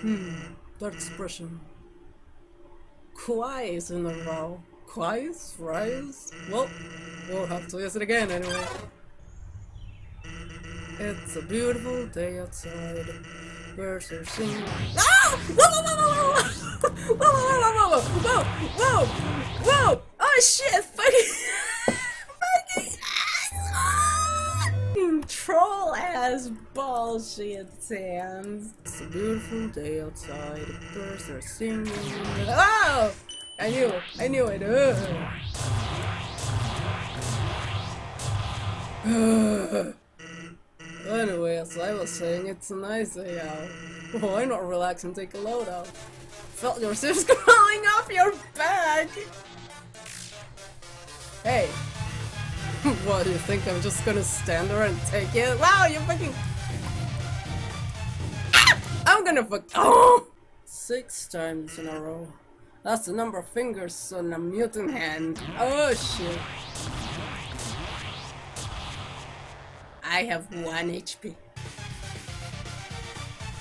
Hmm, that expression. Twice in a row. Twice? Thrice? Well, we'll have to use it again anyway. It's a beautiful day outside. Birds are singing. Ah! Whoa, whoa, whoa, whoa, whoa, whoa, whoa, whoa, whoa, whoa, whoa, whoa! Oh shit! Fucking Ass bullshit, Sans. It's a beautiful day outside. Birds are singing. Oh! I knew. I knew it. Ugh. Anyway, as I was saying, it's a nice day out. Why not relax and take a load out? Felt your sips crawling off your back! Hey! what, do you think I'm just gonna stand there and take it? Wow, you fucking... Ah! I'm gonna fuck- Oh! Six times in a row. That's the number of fingers on a mutant hand. Oh shit. I have one HP.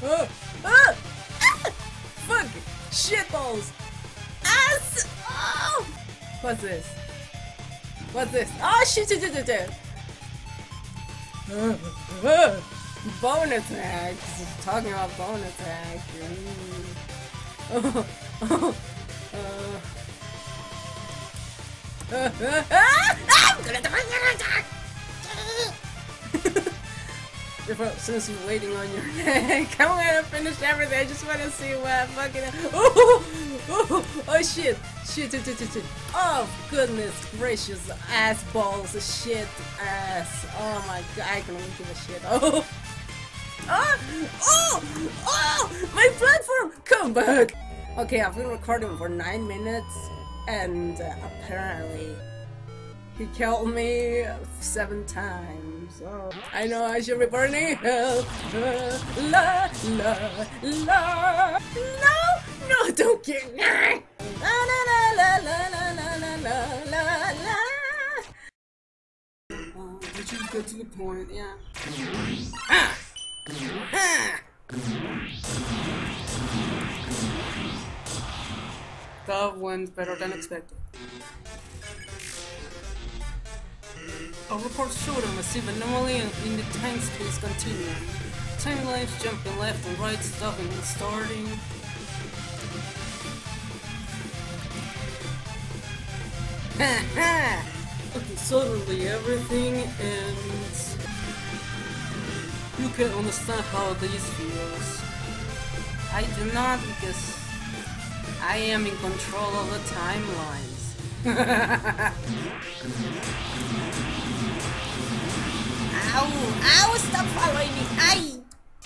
Oh, ah, ah, fuck! Shitballs! Ass! Oh! What's this? What's this? Oh shit, shit. Uh, uh, bone attacks. Talking about bone attacks. Mm. Oh, oh, uh. Uh, uh, ah! If since you're waiting on your neck, I'm gonna finish everything. I just wanna see what fucking. Oh, oh, oh shit, shit, shit, shit, shit. Oh goodness gracious, ass balls, shit, ass. Oh my god, I can only give a shit. Oh. Oh, oh, oh, my platform, come back. Okay, I've been recording for nine minutes, and uh, apparently he killed me seven times. Oh, I know I should be burning hell. La la la. No, no, don't get me. La la la which is good to the point, yeah. Wins better than expected. A report shooter massive anomaly in the timespace continuum. Time life jumping left and right, stopping and starting. Ha ha! Suddenly everything ends. You can understand how this feels. I do not because I am in control of the timelines. Ow! Ow! Stop following me! I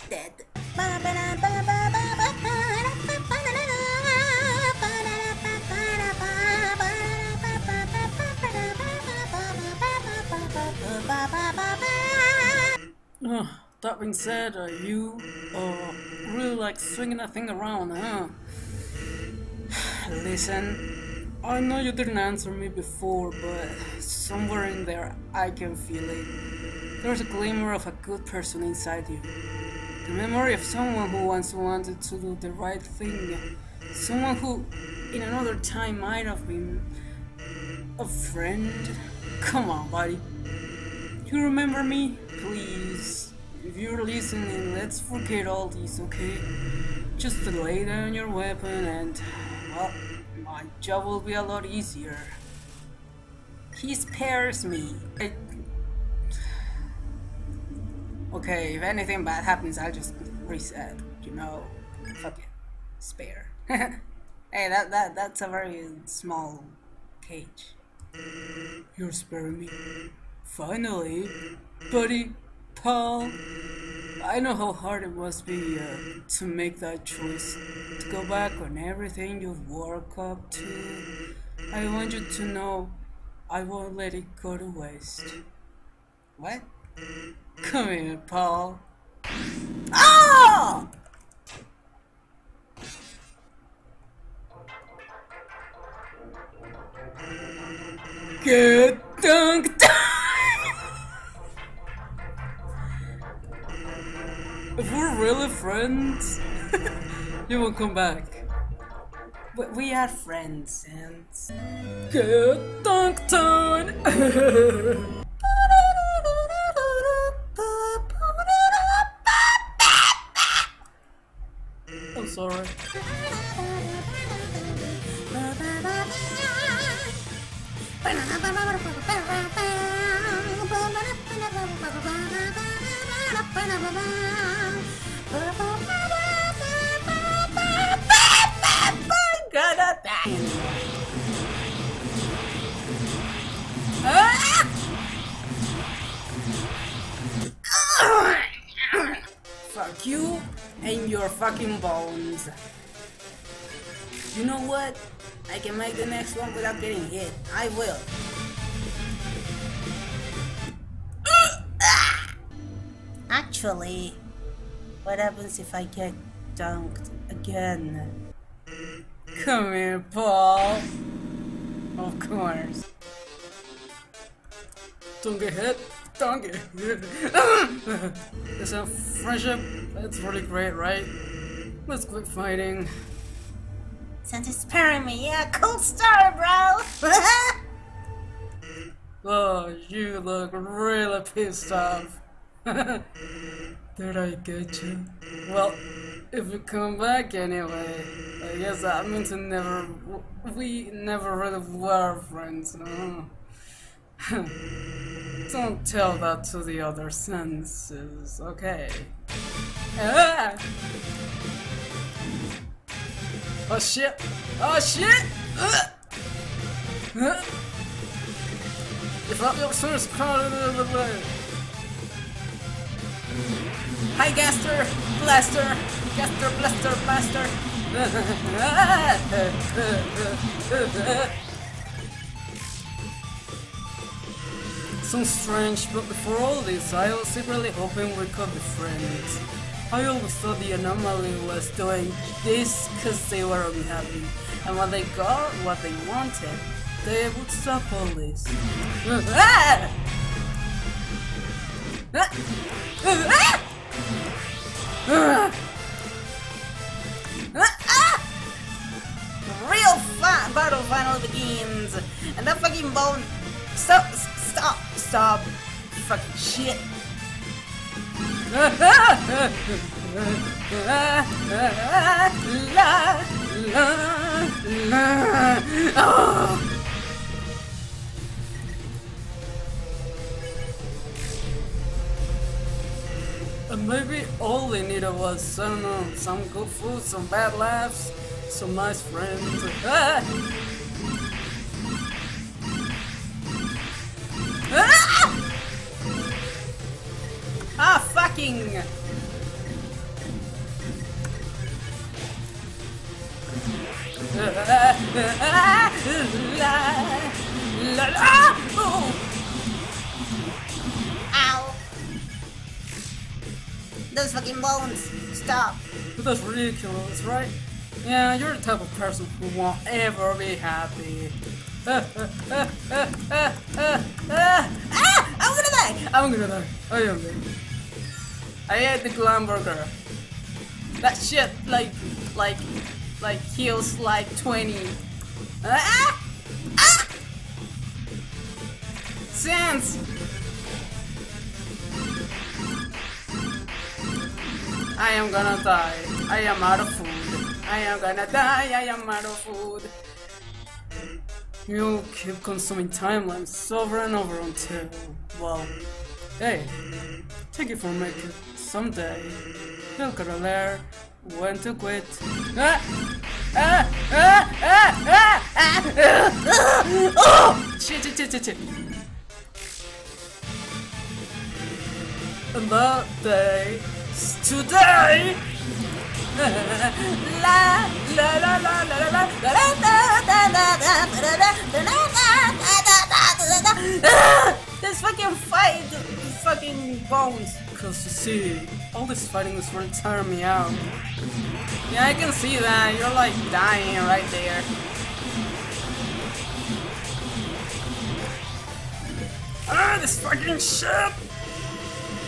dead. Uh, that being said, uh, you uh, really like swinging that thing around, huh? Listen, I know you didn't answer me before, but somewhere in there I can feel it. There's a glimmer of a good person inside you. The memory of someone who once wanted to do the right thing. Someone who, in another time, might have been a friend. Come on, buddy. You remember me? Please. If you're listening, let's forget all this, okay? Just lay down your weapon and, well, my job will be a lot easier. He spares me. I... Okay, if anything bad happens, I'll just reset, you know? Fuck it. Spare. hey, that, that, that's a very small cage. You're sparing me. Finally, buddy, pal. I know how hard it must be uh, to make that choice, to go back on everything you've worked up to. I want you to know I won't let it go to waste. What? Come here, Paul. Ah! Get dunked! If we're really friends, You won't come back. We, we are friends and. Good dunk time! I'm sorry. Fuck you and your fucking bones. You know what? I can make the next one without getting hit. I will. Actually, what happens if I get dunked again? Come here, Paul. Of course. Don't get hit. Don't get hit. it's a friendship. It's really great, right? Let's quit fighting. Since it's sparing me, yeah, cool story, bro. Oh, you look really pissed off. Did I get you? Well, if you come back anyway, I guess that means we never, we never really were friends. Don't tell that to the other Sanses, okay? Ah! Oh shit! Oh shit! Ugh! Huh? If I'm your source, Hi, Gaster, Blaster, Gaster, Blaster, Blaster. Sounds strange, but before all this, I was secretly hoping we could be friends. I always thought the anomaly was doing this because they were unhappy, and when they got what they wanted, they would stop all this. Ah! Real fun battle finally begins, and that fucking bone. Stop! Stop! Stop! Fucking shit! Oh. Maybe all they needed was, I don't know, some good food, some bad laughs, some nice friends. Ah! Ah! Ah, fucking! La, la, ah! Oh! Ow! Those fucking bones! Stop! But that's ridiculous, right? Yeah, you're the type of person who won't ever be happy. Ah! I'm gonna die! I'm gonna die. I am dead. I ate the Glamburger. That shit, like, like, like heals like 20. Ah! Ah! Sans! I am gonna die. I am out of food. I am gonna die. I am out of food. You'll keep consuming timelines over and over until, well, hey, take it from me, someday you'll gotta learn when to quit. Ah! Ah! Ah! Ah! Ah! Ah! Ah! Oh! Shit, shit, shit, shit, shit. And that day today! la la la la la la la Ah! This fucking fight, fucking bones. Cause you see, all this fighting is really tiring me out. Yeah, I can see that. You're like dying right there. Ah, this fucking shit!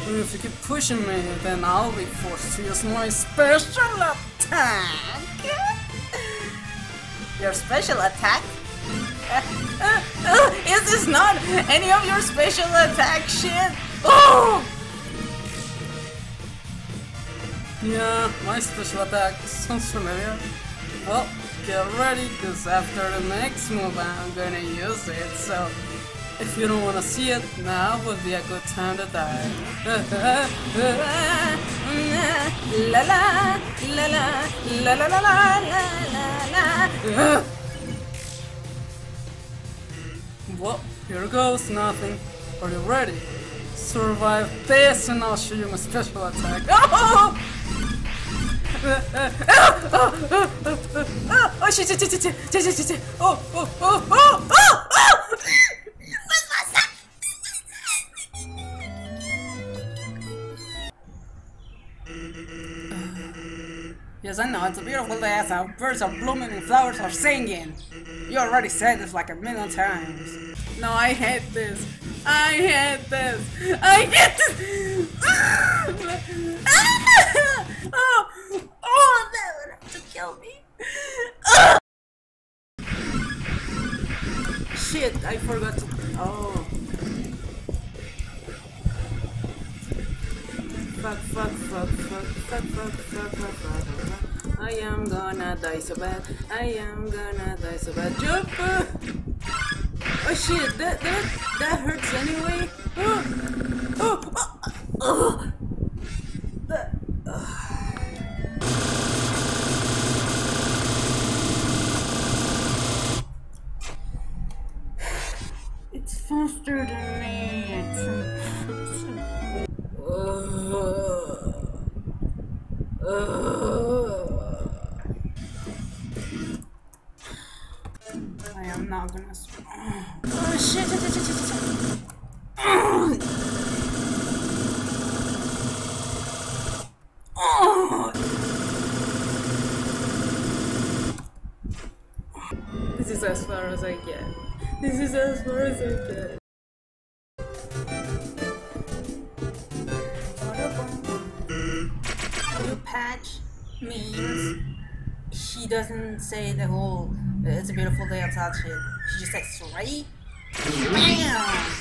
If you keep pushing me, then I'll be forced to use my special attack! Your special attack? is this not any of your special attack shit? Oh! Yeah, my special attack sounds familiar. Well, get ready, cause after the next move I'm gonna use it, so if you don't wanna see it, now would be a good time to die. La la la la la la la la la la Well, here goes nothing. Are you ready? Survive this and I'll show you my special attack. Oh! Oh shit shit shit shit shit shit shit shit Oh oh oh oh oh Yes, I know, it's a beautiful day outside. Birds are blooming and flowers are singing. You already said this like a million times. No, I hate this. I hate this. I hate this. Ah! Gonna die so bad. I am gonna die so bad. Jump! Oh shit, that that that hurts anyway. Oh, oh, oh, oh. That, oh. It's faster than me. It's. I New patch means she doesn't say the whole "it's a beautiful day outside" shit. She just says straight. Bam!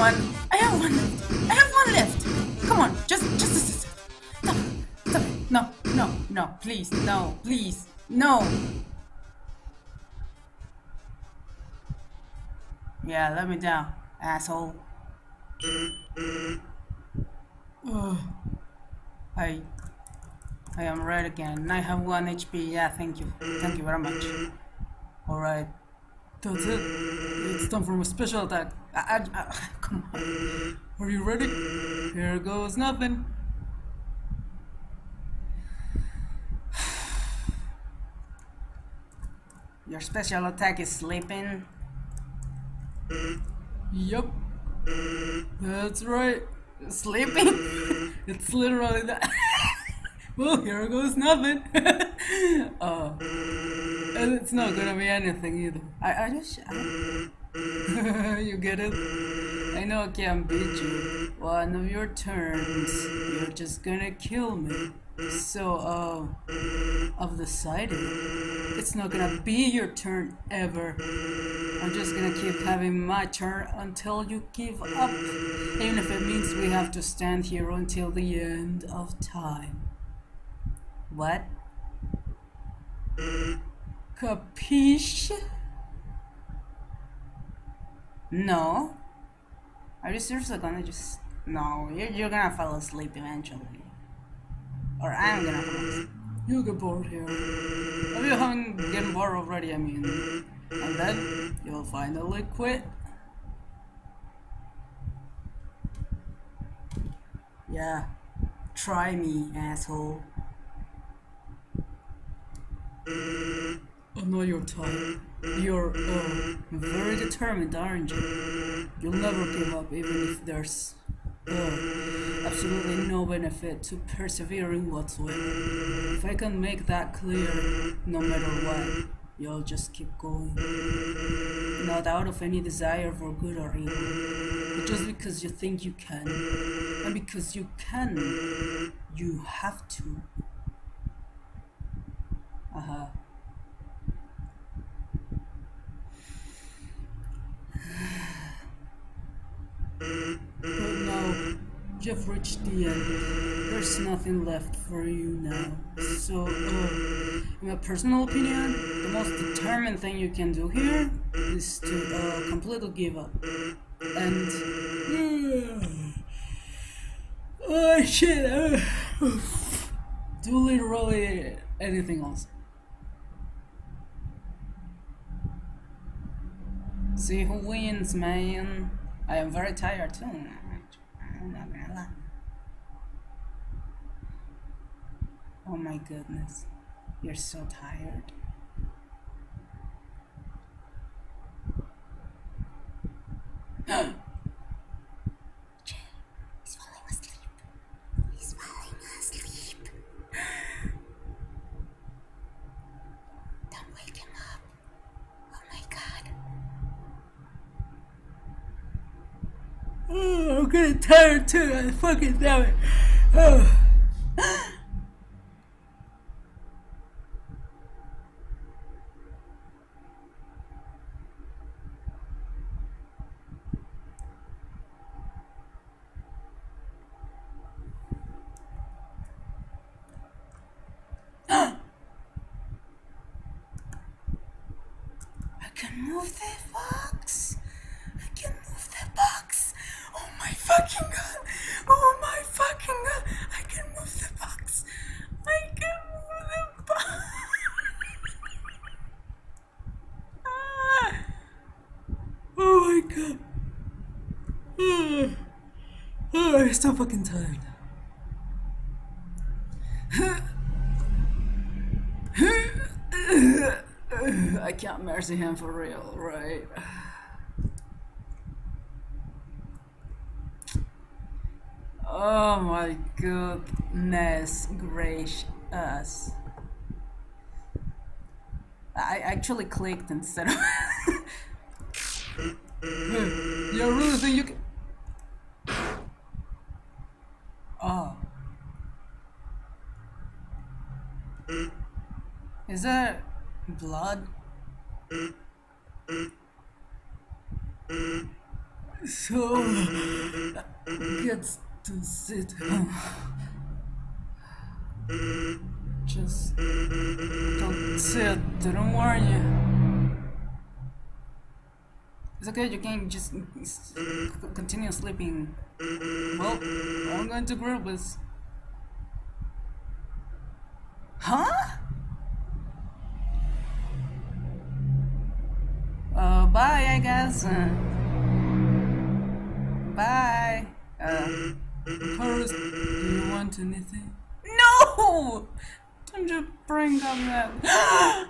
one. I have one. I have one left. Come on, just, just, just, stop, stop. No, no, no, please, no, please, no. Yeah, let me down, asshole. Ugh. I, I am red again. I have one HP. Yeah, thank you, thank you very much. All right, that's it. It's time for my special attack. I, I, I, come on. Are you ready? Here goes nothing. Your special attack is sleeping. Yup. That's right. Sleeping? It's literally that. well, here goes nothing. uh, and it's not gonna be anything either. I, I just, I, you get it? I know I can't beat you. One of your turns, you're just gonna kill me. So, uh, I've decided it's not gonna be your turn ever. I'm just gonna keep having my turn until you give up. Even if it means we have to stand here until the end of time. what? Capiche? No. Are you seriously gonna just, no, you're, you're gonna fall asleep eventually. Or I'm gonna fall asleep. You get bored here. If you haven't getting bored already, I mean. And then you'll finally quit. Yeah. Try me, asshole. I know your type. You're uh, very determined, aren't you? You'll never give up, even if there's uh, absolutely no benefit to persevering whatsoever. If I can make that clear, no matter what, you'll just keep going. Not out of any desire for good or evil, but just because you think you can. And because you can, you have to. Uh huh. But now, you've reached the end. There's nothing left for you now. So, uh, in my personal opinion, the most determined thing you can do here is to uh, completely give up. And. oh shit! do literally anything else. See who wins, man. I am very tired too. I'm not gonna lie. Oh my goodness. You're so tired. Oh tired too. I fucking damn it. I can move the box. Fucking god. Oh my fucking god. I can move the box. I can move the box. Ah. Oh my god. Oh, oh I'm so fucking tired. I can't mercy him for real, right? Oh my goodness gracious. I actually clicked instead of. you really think you can. Oh. Is that blood? So gets to sit. Just don't sit, I didn't warn you. It's okay, you can just continue sleeping. Well, I'm going to group this. Huh? Uh, bye, I guess. Uh, Papyrus, do you want anything? No! Don't you bring up that.